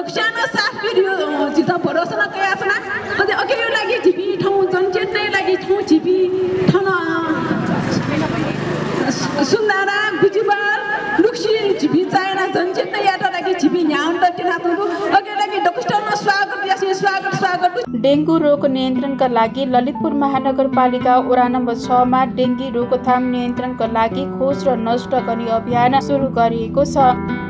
डोक्साना साफ गरियो जिता भरोसा न कया छना अझै अघि यो लागि झिपी ठाउँ जनचेतनै लागि ठाउँ झिपी ठाउँ सुन्दारा गुजुबार लुक्सी झिपी चाहेर जनचेतना यात्रा लागि झिपी न्याउन त टिनातुरु अघि लागि डोक्साना स्वागत यासी स्वागत स्वागत डेङ्गु रोग नियन्त्रणका लागि ललितपुर महानगरपालिका वडा नम्बर छमा डेङ्गी रोकथाम नियन्त्रणका लागि खोज र नष्ट गर्ने अभियान सुरु गरिएको छ।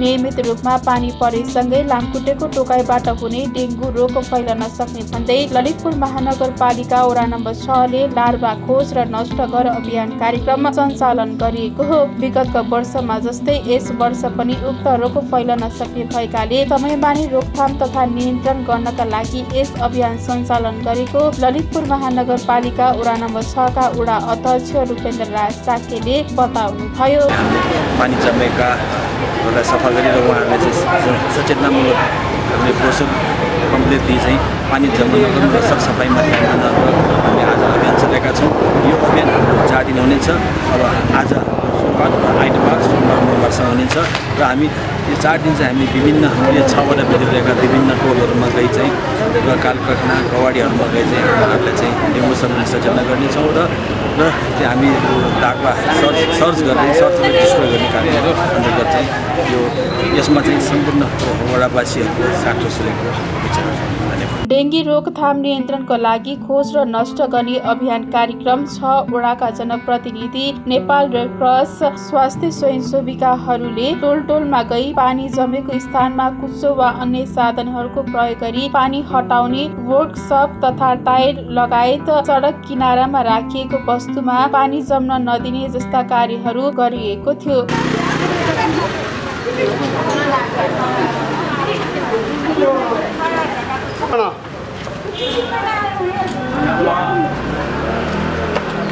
नियमित रूपमा पानी परेसँगै लामखुट्टेको टोकाइबाट हुने डेङ्गु रोग फैलन सक्ने भन्दै ललितपुर महानगरपालिका वडा नम्बर छले लार्वा खोज र नष्ट गर अभियान कार्यक्रम सञ्चालन गरिएको हो। विगतका वर्षमा जस्तै यस वर्ष पनि उक्त रोग फैलन सक्ने भएकाले समयमा नै रोकथाम तथा नियन्त्रण गर्नका लागि यस अभियान सञ्चालन गरेको ललितपुर महानगरपालिका वडा नम्बर छका वडा अध्यक्ष रूपेन्द्र राज साकेले बताउनुभयो। पानी जमेकाहरूलाई सफा गरेर उहाँहरूलाई चाहिँ सचेतनामूलक हामीले ब्रोसर कम्प्लिट दिई चाहिँ पानी जम्न सरसफाइमा ध्यान दिनु हामीले आज अभियान चलाएका छौँ। यो अभियान हाम्रो चार दिन हुनेछ। अब आज सोमबार आइतबार सोमबार मङ्गलबारसम्म हुनेछ र हामी यो चार दिन चाहिँ हामी विभिन्न हामीले छवटा भित्रिरहेका विभिन्न टोलहरूमा गई चाहिँ र काल कारखाना कवाडीहरूमा गई चाहिँ उहाँहरूलाई चाहिँ डेङ्गु सम्बन्धी सचेतना गर्नेछौँ र र त्यो हामी डाकमा सर्च सर्च गर्ने सर्च र डिस्ट्रोय गर्ने कार्यहरू अन्तर्गत चाहिँ यो यसमा चाहिँ सम्पूर्ण वडावासीहरूको साठो सुनेको विचार डेङ्गी रोकथाम नियन्त्रणको लागि खोज र नष्ट गर्ने अभियान कार्यक्रम छ वडाका जनप्रतिनिधि नेपाल रेड क्रस स्वास्थ्य स्वयंसेविकाहरूले टोल टोलमा गई पानी जमेको स्थानमा कुचो वा अन्य साधनहरूको प्रयोग गरी पानी हटाउने वर्कसप तथा टायर लगायत सडक किनारामा राखिएको वस्तुमा पानी जम्न नदिने जस्ता कार्यहरू गरिएको थियो।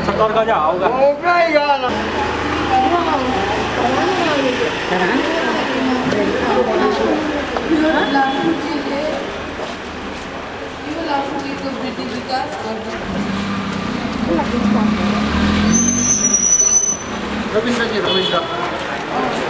सरकार का जा होगा रविंद्र जी रविंद्र।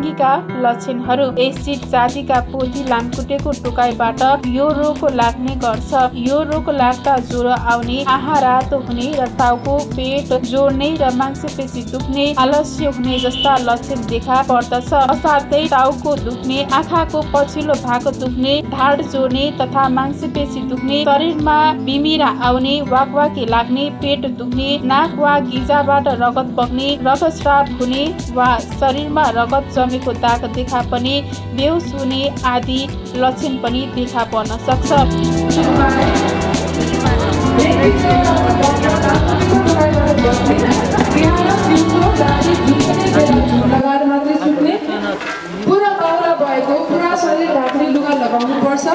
डेङ्गीका लक्षणहरू एसिड जातिका पोथी लामखुट्टेको टोकाइबाट यो रोग लाग्ने गर्छ। यो रोग लाग्दा ज्वरो आउने आहा रातो हुने र टाउको पेट जोड्ने र मांसपेशी दुख्ने आलस्य हुने जस्ता लक्षण देखा पर्दछ। असाध्यै टाउको दुख्ने आँखाको पछिल्लो भाग दुख्ने ढाड जोड्ने तथा मांसपेशी दुख्ने शरीरमा बिमिरा आउने वाकवाकी लाग्ने पेट दुख्ने नाक वा गिजाबाट रगत बग्ने रक्तस्राव हुने वा शरीरमा रगत जमेको दाग देखा पनि बेहोस हुने आदि लक्षण पनि देखा पर्न सक्छ। भएको पुरा शरीर ढाक्ने लुगा लगाउनु पर्छ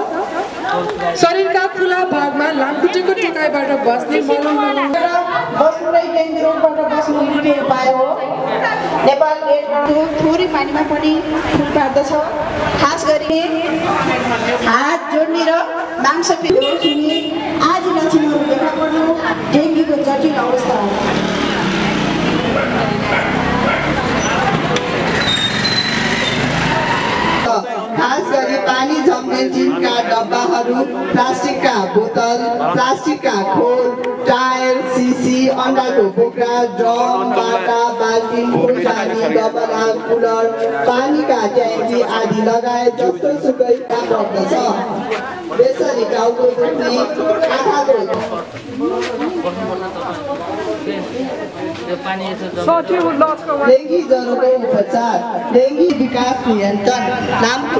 शरीरका खुला भागमा लामखुट्टेको टोकाइबाट बस्ने मलम लगाउनु बस्नुलाई डेङ्गु रोगबाट बस्नु हो। नेपाल थोरै पानीमा पनि फुल पार्दछ खास गरी हात जोड्ने र मांसपेशी आदि लक्षणहरू देखा पर्नु डेङ्गुको जटिल अवस्था खास गरी पानी जम्ने टिनका डब्बाहरू प्लास्टिकका बोतल प्लास्टिकका खोल टायर सिसी अन्डाको बोक्रा ड्रम बाटा बाल्टिन फुलदानी गमला कुलर पानीका ट्याङ्की आदि लगायत जस्तोसुकै काम गर्दछ यसरी टाउको दुख्ने आँखाको डेङ्गी ज्वरोको उपचार डेङ्गी विकास नियन्त्रण। नामको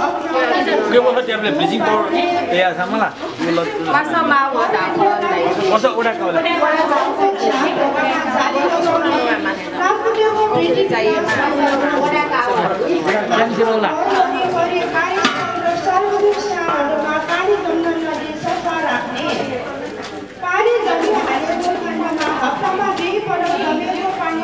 के वर्ष ट्याब्लेट ब्लिचिङ पाउडर ए आसामला Masama wa da ko dai. वर्ष उडाएको होला पानी जमी हालेको खण्डमा हप्तामा दुई पल्ट जमेको पानी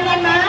你们。